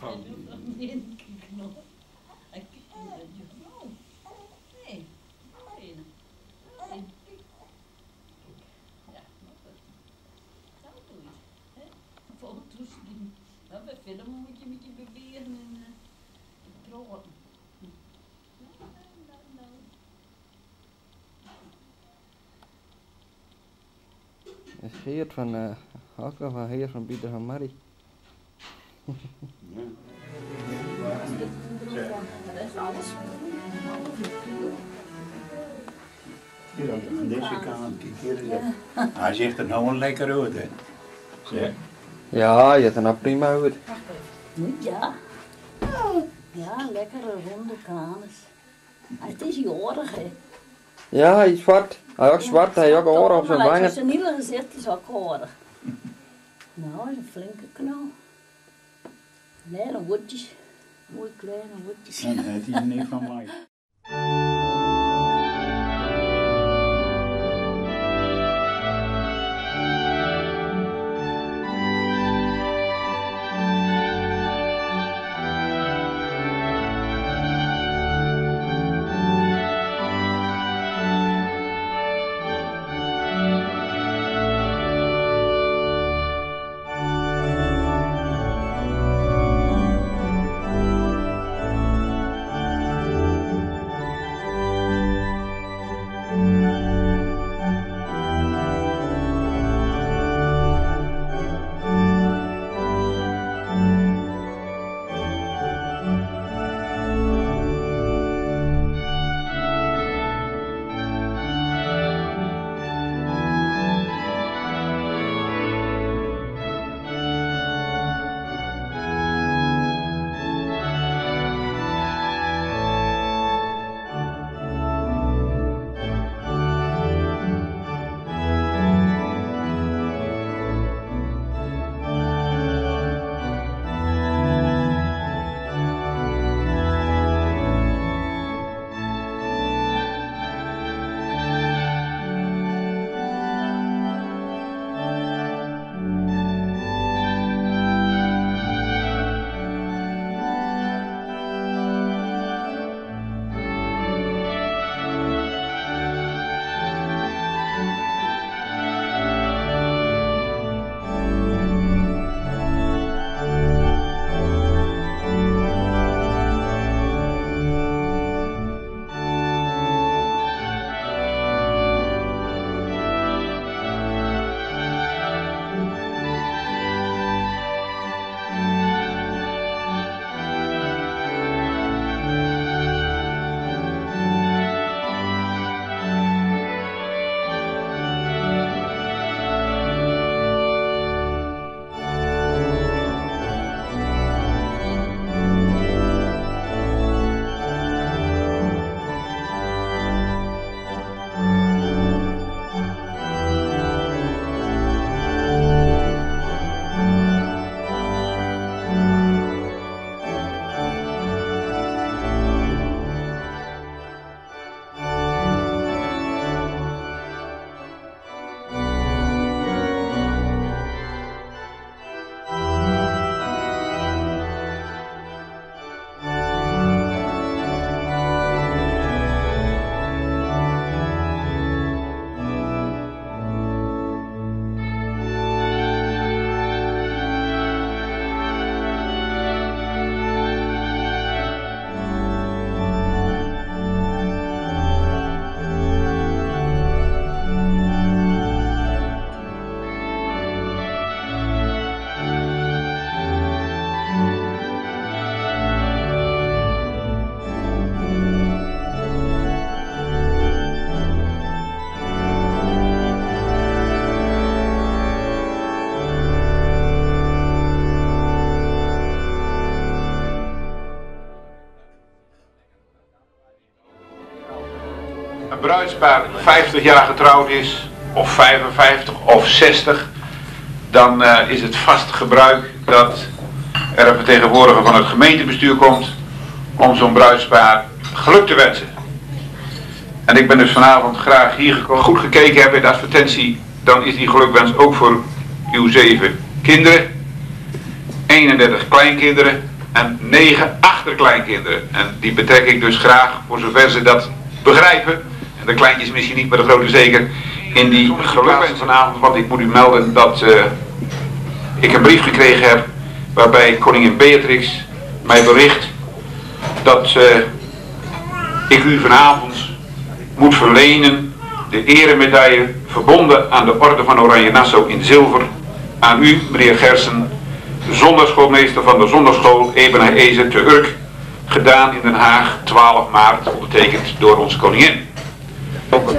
Kijk. Ja, bij film moet je een beetje bewegen en uh, praten. Nou, nou, nou. Is Geert van uh, Hakka van Heer van Pieter van Marie. Hier aan deze kant, kijk hier is het. Hij zegt er nou een lekker uit, hè. Zeg. Ja, je hebt er nou prima uit. Ja. Ja, lekkere ronde kanus. Het is jorig, hè. Ja, hij is zwart. Hij is ook zwart, hij heeft ook oren op zijn Maar wangen. Zijn hele gezicht is ook horig. Nou, is een flinke knal. Kleine woordjes. Mooi kleine woordjes. En het is niet van mij. een bruidspaar 50 jaar getrouwd is, of 55 of 60, dan eh, is het vast gebruik dat er een vertegenwoordiger van het gemeentebestuur komt om zo'n bruidspaar geluk te wensen. En ik ben dus vanavond graag hier gekomen. Goed gekeken heb in de advertentie, dan is die gelukwens ook voor uw zeven kinderen, 31 kleinkinderen en negen achterkleinkinderen. En die betrek ik dus graag, voor zover ze dat begrijpen, en de kleintjes misschien niet, maar de grote zeker, in die gelukwens vanavond. Want ik moet u melden dat eh, ik een brief gekregen heb waarbij koningin Beatrix mij bericht dat eh, ik u vanavond moet verlenen de eremedaille verbonden aan de orde van Oranje Nassau in zilver aan u, meneer Gersen, zondagschoolmeester van de zondagschool Ebenaar Eze te Urk, gedaan in Den Haag 12 maart, ondertekend door onze koningin. Dames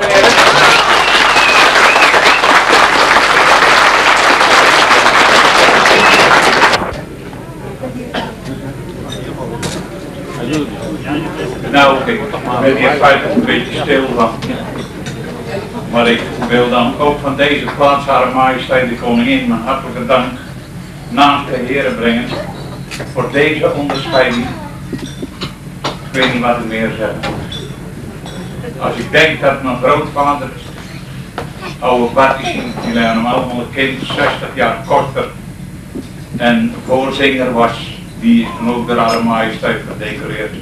en heren. Nou, ik ben hier feitelijk een beetje stil van. Maar ik wil dan ook van deze plaats Hare Majesteit de Koningin mijn hartelijke dank naast de heren brengen voor deze onderscheiding. Ik weet niet wat ik meer moet. Als ik denk dat mijn grootvader, oude Bart is in die zijn allemaal een kind, 60 jaar korter en voorzinger was, die dan ook door Hare Majesteit gedecoreerd.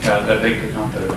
Ja, daar denk ik aan terug.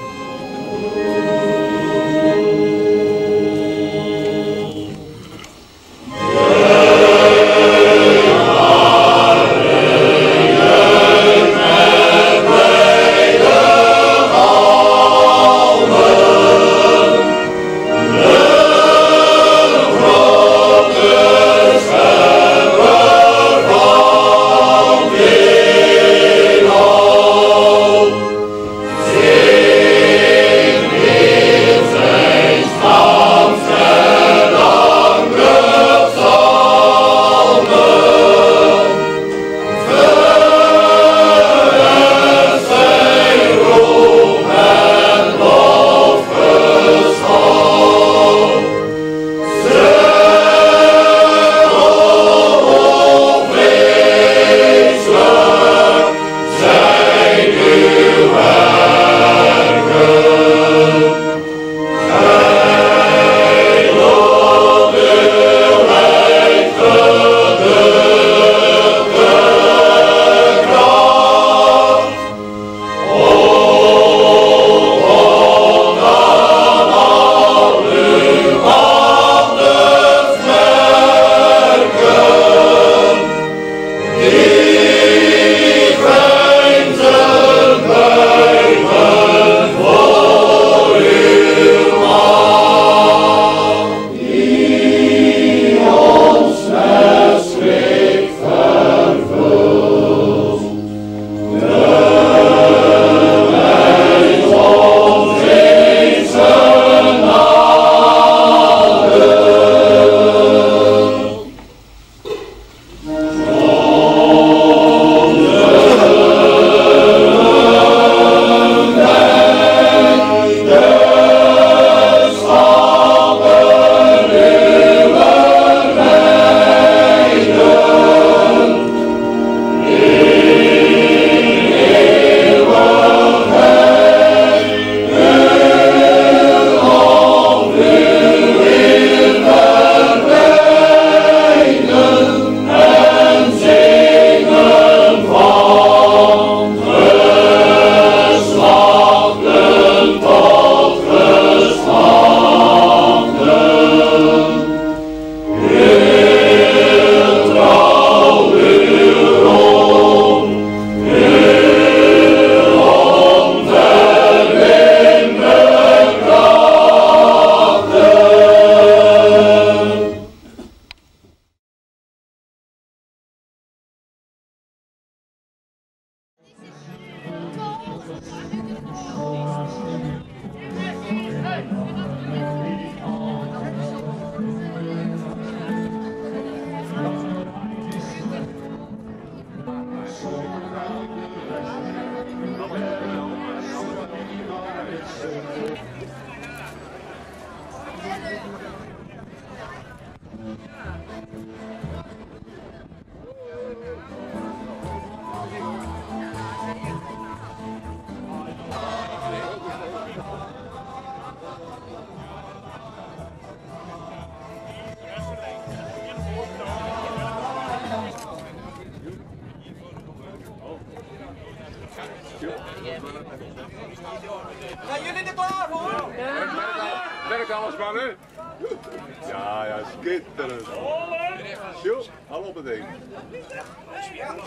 Zijn jullie er klaar voor? Werk alles mannen. Ja, ja, schitterend. Sjoe, al op.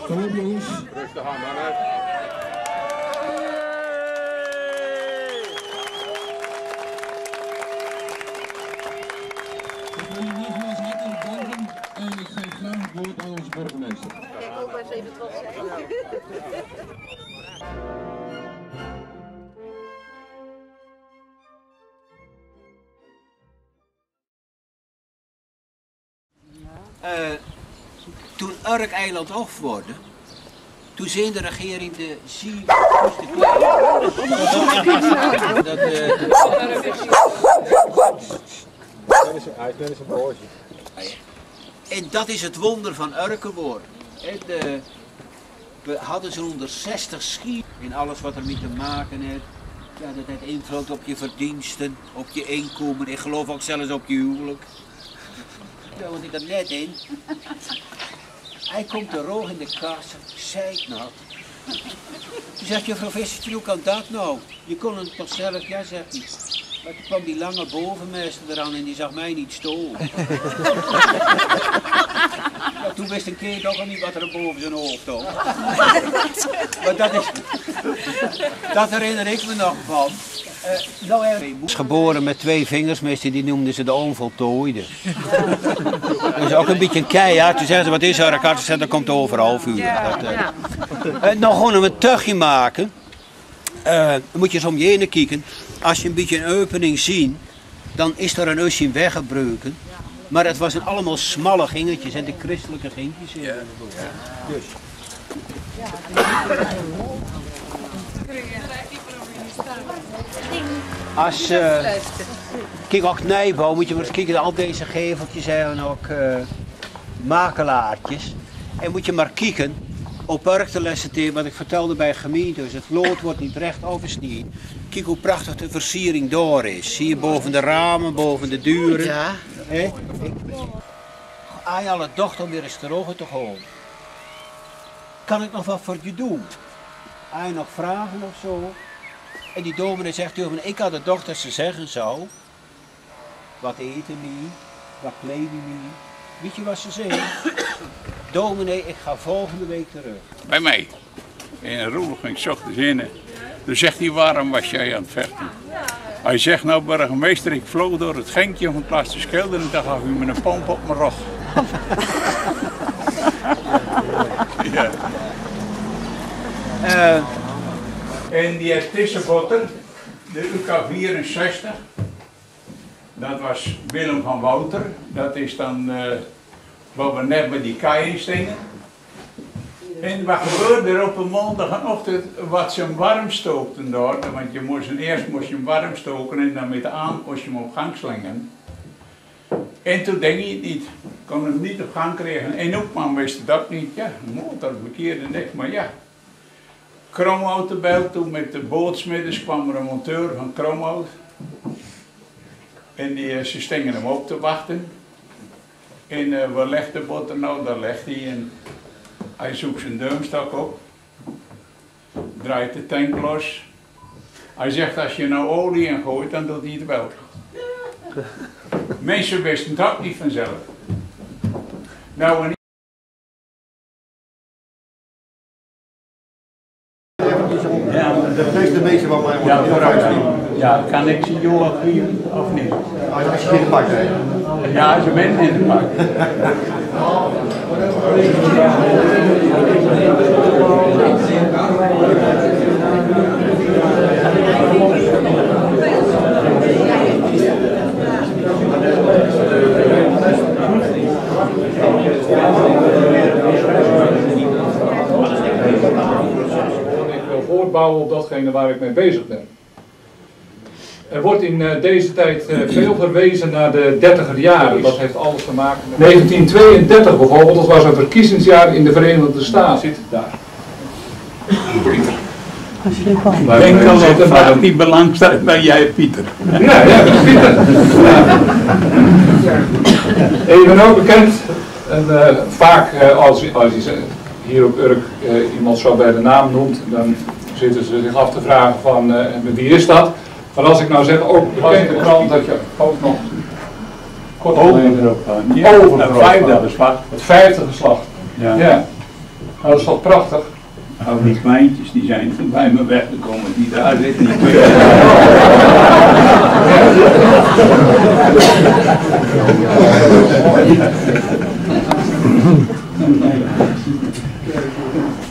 Kom op jongens. Rustig aan mannen. Ik wil je nogmaals hartelijk danken en ik geef graag het woord aan onze burgemeester. Kijk ook eens even trots zijn. Eh, toen Urk-eiland afwordde, toen zei de regering de zie dat. En dat is het wonder van Urk geworden. Hè, de- we hadden zo'n 160 schiet in alles wat ermee te maken heeft. Ja, dat heeft invloed op je verdiensten, op je inkomen. Ik geloof ook zelfs op je huwelijk. Ja, want ik had net in. Hij komt er roog in de kast, zeiknat. Toen zegt juffrouw Vissertje, hoe kan dat nou? Je kon het toch zelf, ja zegt hij. Maar toen kwam die lange bovenmeester eraan en die zag mij niet storen. Ja, toen wist een kind ook al niet wat er boven zijn hoofd hing. maar dat is... Dat herinner ik me nog van. Eh, nou, hij is geboren met twee vingers, meestal die noemden ze de onvoltooide. Dat is ook een beetje een keihard. Toen zeggen ze, wat is er? Had gezegd, dat komt overal vuur. Dat, eh. Eh, nou, gewoon een tuchtje maken. Eh, dan moet je eens om je heen kijken. Als je een beetje een opening ziet, dan is er een usje weggebroken. Maar het waren allemaal smalle gingetjes en de christelijke gingjes. in. Dus. Als, eh, kijk ook Nijbouw, moet je maar eens kijken, al deze geveltjes zijn ook eh, makelaartjes. En moet je maar kijken, op Urktelessenteer, wat ik vertelde bij gemeente, dus het lood wordt niet recht oversneden. Kijk hoe prachtig de versiering door is. Zie je boven de ramen, boven de deuren. Ja. Hè? Aan dochter om weer eens terug te gaan. Kan ik nog wat voor je doen? Aan nog vragen of zo? En die dominee zegt tegen me, ik had de dochter ze zeggen zou. Wat eten niet, wat kleden niet. Weet je wat ze zeggen? Dominee, ik ga volgende week terug. bij mij. In een roel ging ik ochtends in. Toen zegt hij, waarom was jij aan het vechten? Hij zegt, nou burgemeester, ik vloog door het genkje in plaats te schilderen en dan gaf hij me een pomp op mijn rug. ja. Eh, En die tussenbotter, de UK64, dat was Willem van Wouter. Dat is dan eh we net bij die keienstenen. En wat gebeurde er op een maandagochtend, wat ze hem warm stookten daar, want je moest eerst moest je hem warm stoken en dan met aan moest je hem op gang slingen. En toen denk je het niet, kon hem niet op gang krijgen. En Hoekman wist dat niet, ja, motor verkeerde niks, maar ja. Kromhout erbij, toen met de bootsmiddels kwam er een monteur van Kromhout. En die, ze stingen hem op te wachten. En eh, waar legt de botter nou? Daar legt hij en hij zoekt zijn duimstok op. Draait de tank los. Hij zegt als je nou olie in gooit, dan doet hij het wel. Mensen wisten dat niet vanzelf. Nou, en Ja, de beste meester van mij Ja, vooruit. Ja, kan ik zien jou of niet? Of niet? Als je in de pak bent. Ja, ze bent in de pak. Ik wil voortbouwen op datgene waar ik mee bezig ben. Er wordt in eh, deze tijd eh, veel verwezen naar de 30er jaren. Dat heeft alles te maken met 1932 bijvoorbeeld. Dat was een verkiezingsjaar in de Verenigde Staten. Zit daar. Ik denk dat het maar niet belangstelling ben jij, Pieter. Ja, ja, Pieter. Ja. Even ook bekend, en, eh, vaak eh, als, als je hier op Urk eh, iemand zo bij de naam noemt, dan zitten ze zich af te vragen van eh, wie is dat? Maar als ik nou zeg, ook bekende krant, dat je ook nog kort Overgeslacht. het vijfde geslacht. Het vijfde geslacht. Ja. Ja. Nou, dat is toch prachtig? Nou, die kleintjes die zijn bij me weggekomen, die daar zitten. Die Ja,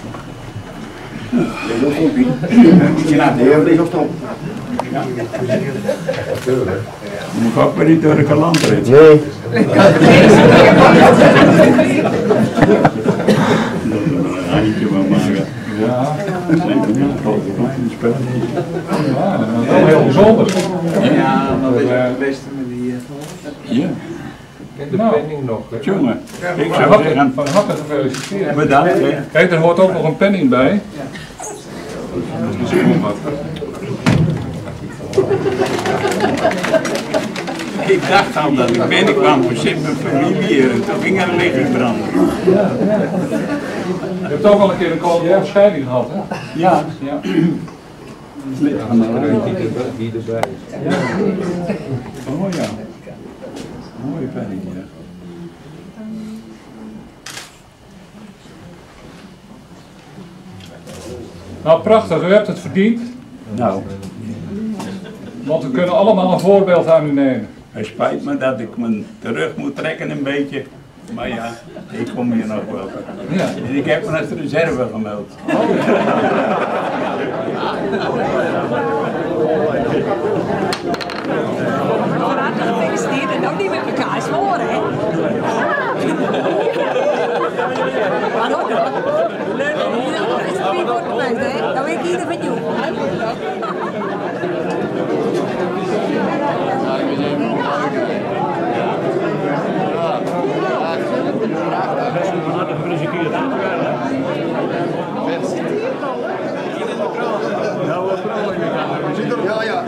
Is op stop. moet ik ook Turken landrit. Nee. een. Ja. Nee, ja. Ja, wel heel bijzonder. Ja, dat is het beste met die... Ja. de penning nog. Jongen, ik Van zou harte, zeggen... van harte gefeliciteerd. Bedankt, hè. Kijk, er hoort ook nog een penning bij. Dat is wat. Ik dacht al dat ik binnenkwam voor zit mijn familie hier en toen ging er liggen branden. Je hebt ook al een keer een koninklijke scheiding gehad, hè? Ja. ja. Lid van de Die erbij. Oh ja. Mooie penning, ja. Nou, prachtig, u hebt het verdiend. Nou. Want we kunnen allemaal een voorbeeld aan u nemen. Het spijt me dat ik me terug moet trekken een beetje. Maar ja, ik kom hier nog wel. Ja. En ik heb me als reserve gemeld. Van harte gefeliciteerd en ook niet met elkaar zworen, hè? Waarom dan? Leuk, dat is wordt geweest, hè? Dan weet ik ieder van jou. Ja, ja.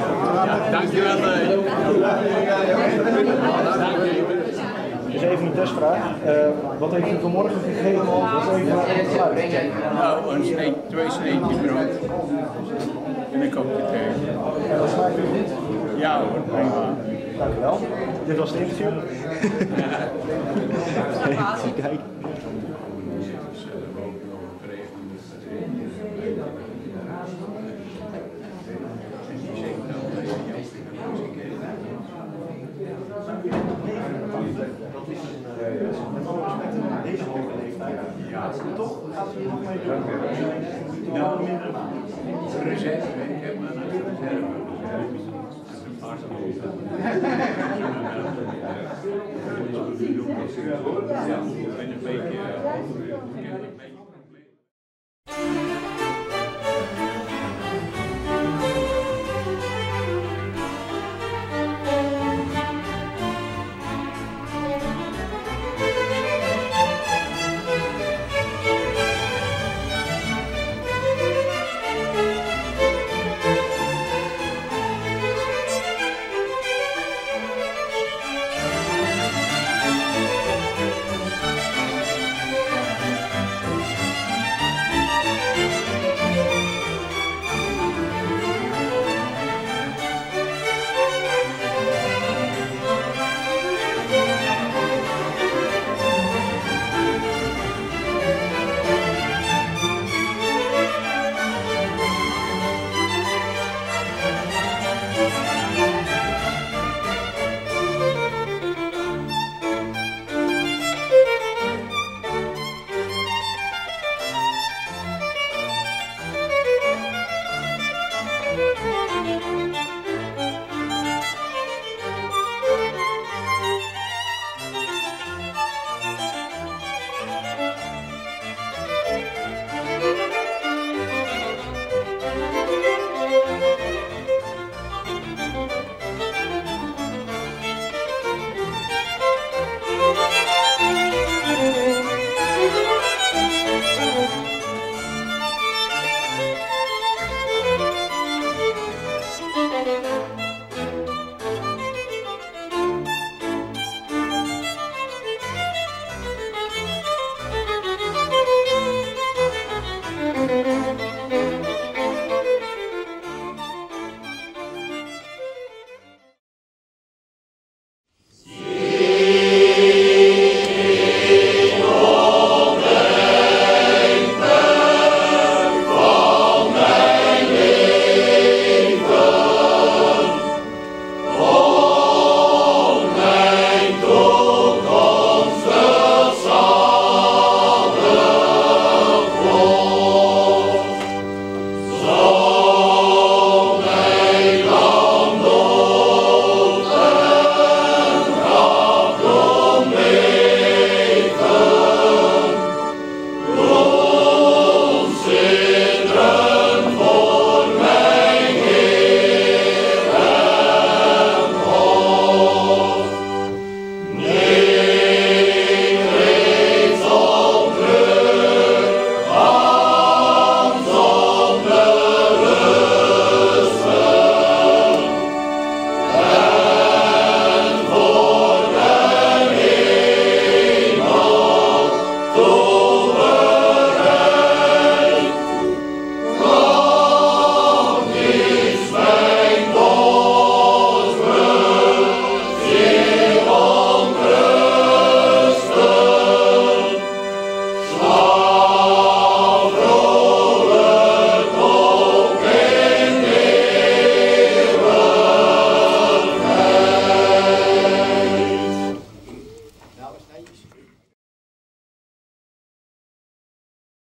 Dankjewel. Dus even een testvraag. Eh, wat heeft u vanmorgen gegeten? Wat is even? Nou, een snee, twee sneetjes brood. En een kopje thee. En wat smaakt u goed? Ja hoor, prima. Dank u wel. Dit was het interview. Kijk. Deze Ja, toch? Gaat nog mee doen. Nou, reserve, ik heb maar een reserve. Ja, ik ben een beetje...